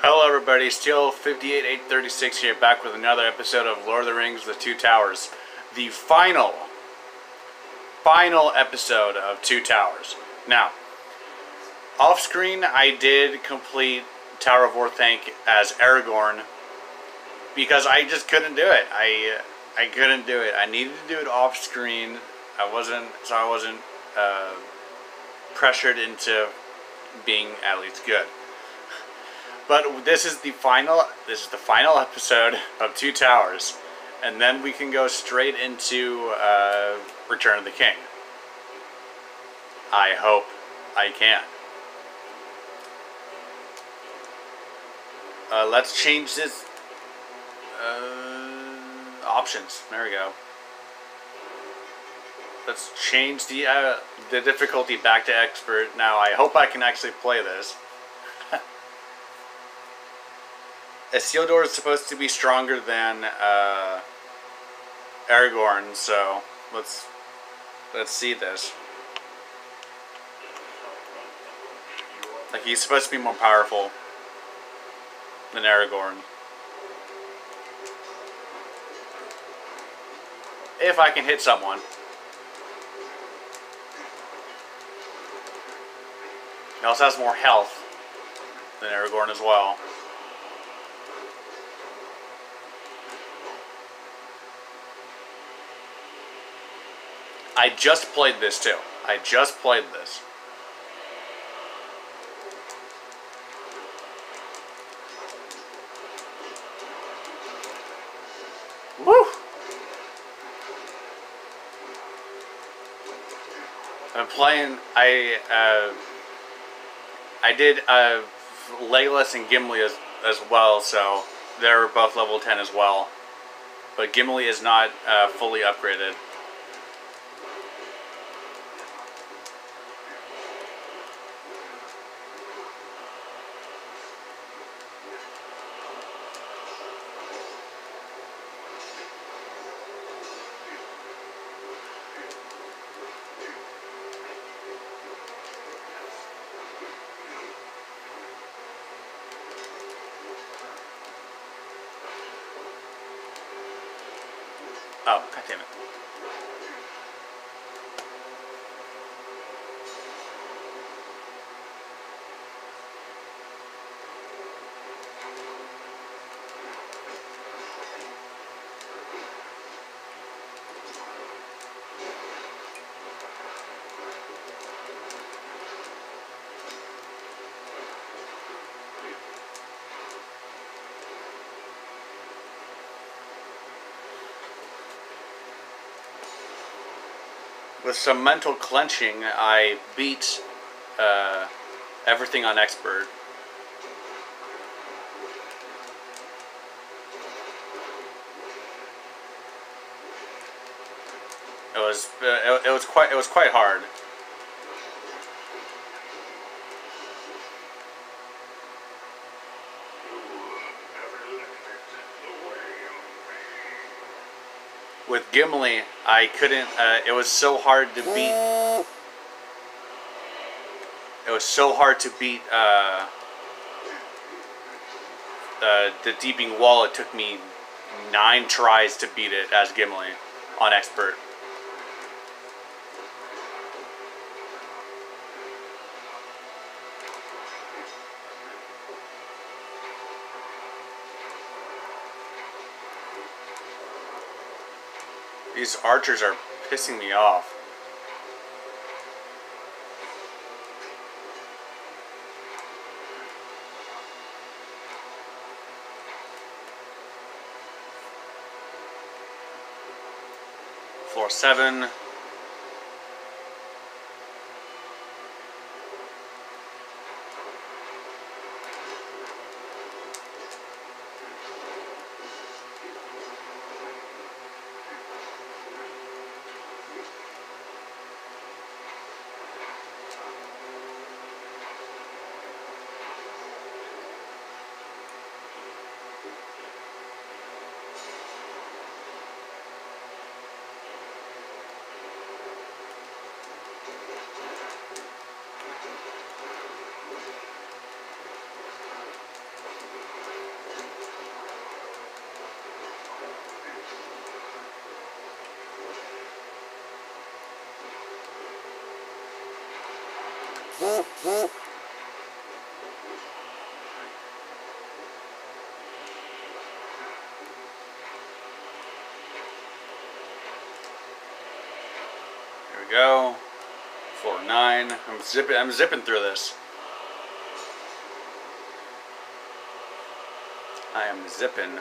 Hello, everybody. Still 58836 here, back with another episode of Lord of the Rings: The Two Towers, the final, final episode of Two Towers. Now, off screen, I did complete Tower of Orthanc as Aragorn because I just couldn't do it. I I couldn't do it. I needed to do it off screen. I wasn't so I wasn't uh, pressured into being at least good. But this is the final. This is the final episode of Two Towers, and then we can go straight into uh, Return of the King. I hope I can. Uh, let's change this. Uh, options. There we go. Let's change the uh, the difficulty back to expert. Now I hope I can actually play this. Isildur is supposed to be stronger than uh, Aragorn, so let's let's see this. Like he's supposed to be more powerful than Aragorn. If I can hit someone. He also has more health than Aragorn as well. I just played this too. I just played this. Woo! I'm playing. I uh, I did uh, Legolas and Gimli as as well, so they're both level ten as well. But Gimli is not uh, fully upgraded. Oh, god damn it. With some mental clenching, I beat uh, everything on expert. It was uh, it, it was quite it was quite hard. With Gimli, I couldn't. Uh, it was so hard to beat. It was so hard to beat uh, uh, the Deeping Wall. It took me nine tries to beat it as Gimli on expert. These archers are pissing me off. Floor 7. Go. Floor nine. I'm zipping. I'm zipping through this. I am zipping.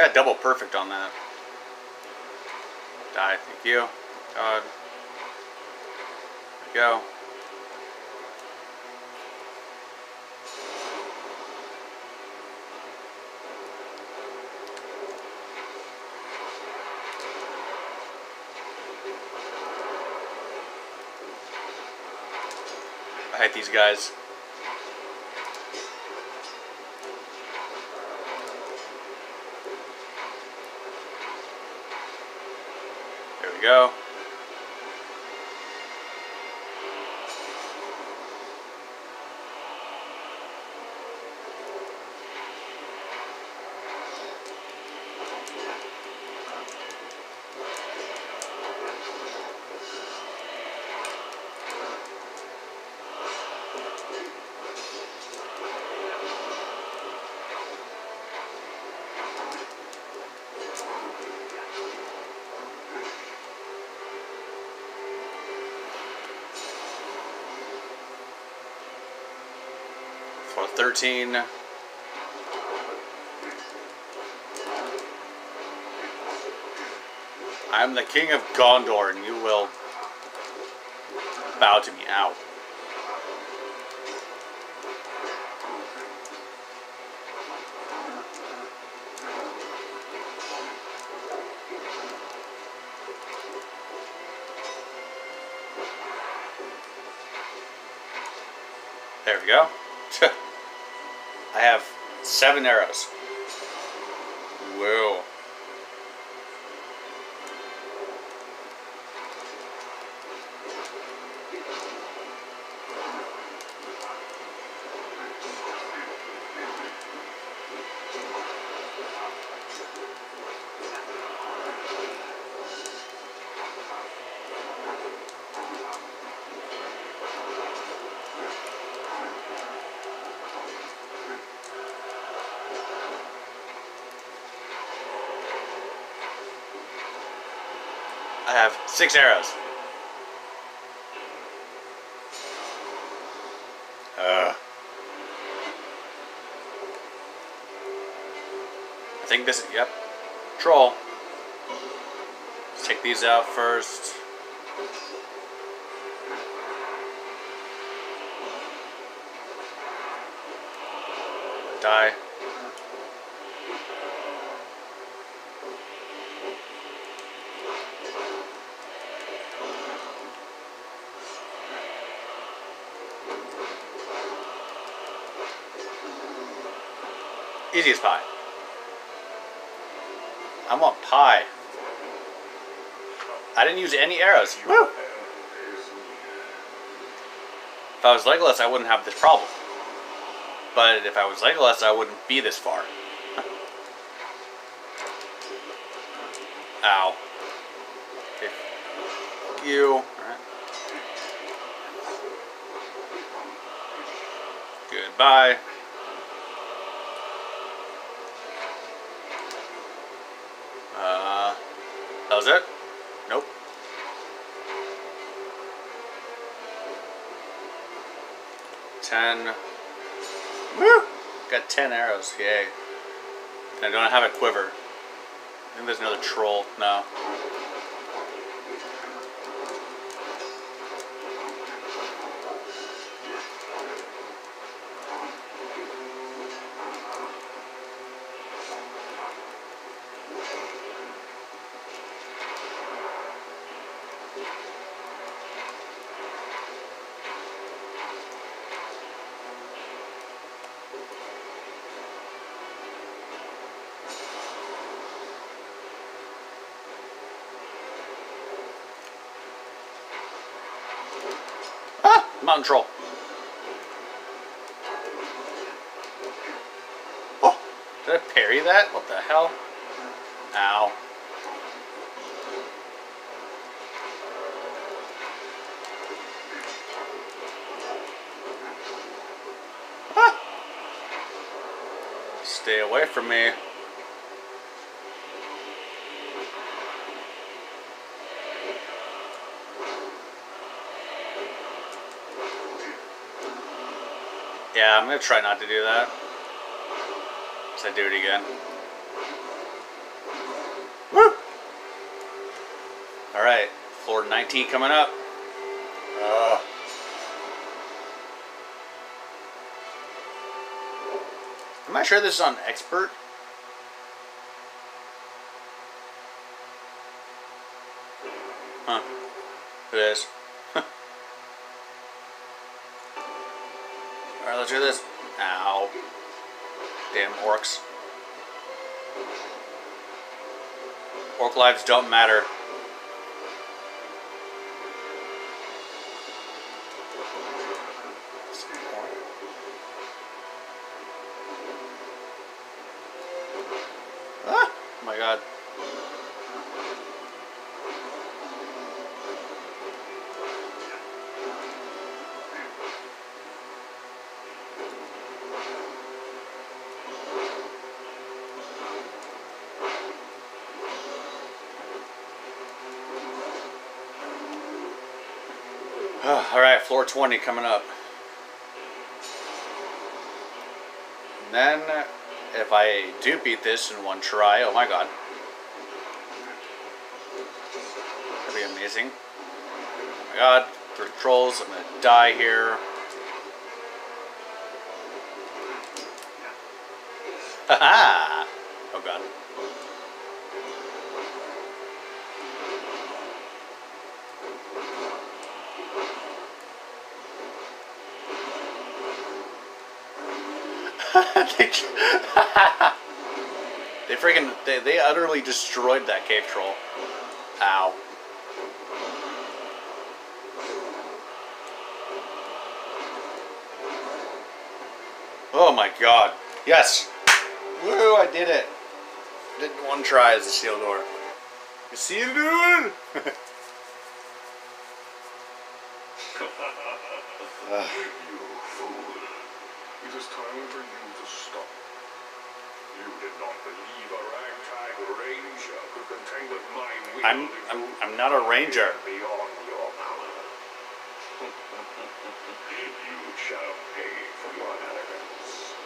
Got double perfect on that. Die, thank you. God. There we go. I hate these guys. Go. 13. I'm the king of Gondor, and you will bow to me. Ow. There we go. I have seven arrows. Whoa. I have six arrows. Uh, I think this, is, yep, troll. Let's take these out first. Die. Easy as pie. I want pie. I didn't use any arrows. Woo! If I was Legolas, I wouldn't have this problem. But if I was Legolas, I wouldn't be this far. Ow. Okay. You. Alright. Goodbye. Uh, that was it? Nope. Ten. Woo! Got ten arrows, yay. And I don't have a quiver. I think there's another troll. No. Mountain troll. Oh, did I parry that? What the hell? Ow. Ah. Stay away from me. Yeah, I'm gonna try not to do that. So I do it again. Woo! Alright, floor 19 coming up. Uh. Am I sure this is on expert? Huh. It is. Do this. Ow. Damn orcs. Orc lives don't matter. All right, floor 20 coming up. And then, if I do beat this in one try, oh my god. That'd be amazing. Oh my god, three trolls, I'm gonna die here. Haha! oh god. They, freaking they, they utterly destroyed that cave troll. Ow. Oh my god. Yes. Woo, I did it. Did one try as Isildur. You see it? You fool. It is time for you to stop. You did not believe a ragtag ranger could contend with my will. I'm I'm I'm not a ranger. beyond your power. you shall pay for your arrogance.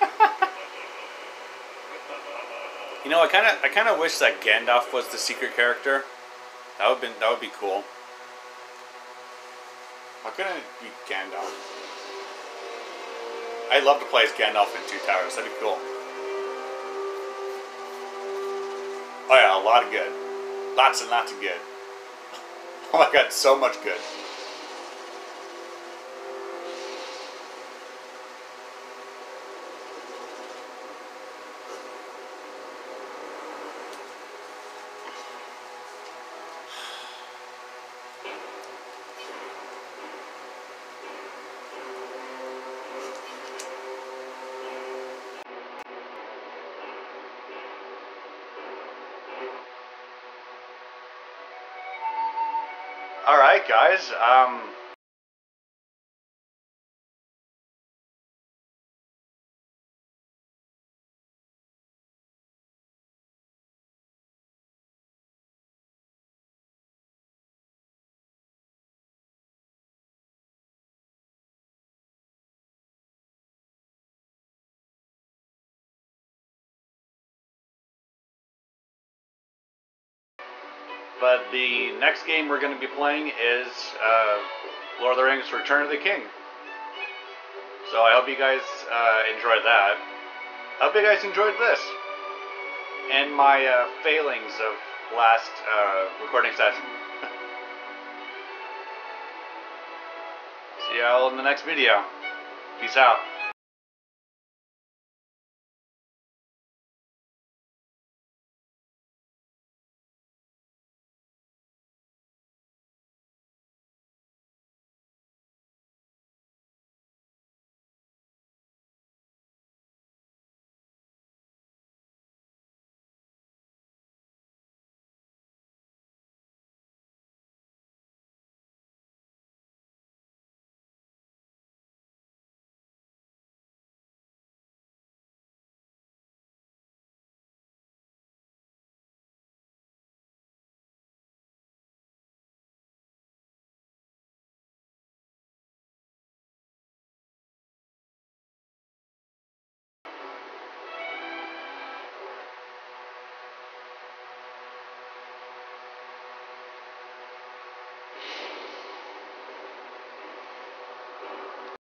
You know, I kind of I kind of wish that Gandalf was the secret character. That would been that would be cool. Why couldn't it be Gandalf? I'd love to play as Gandalf in Two Towers. That'd be cool. Oh yeah, a lot of good. Lots and lots of good. Oh my god, so much good. Right, guys. Um, but the next game we're going to be playing is uh, Lord of the Rings: Return of the King. So I hope you guys uh, enjoyed that. I hope you guys enjoyed this and my uh, failings of last uh, recording session. See y'all in the next video. Peace out.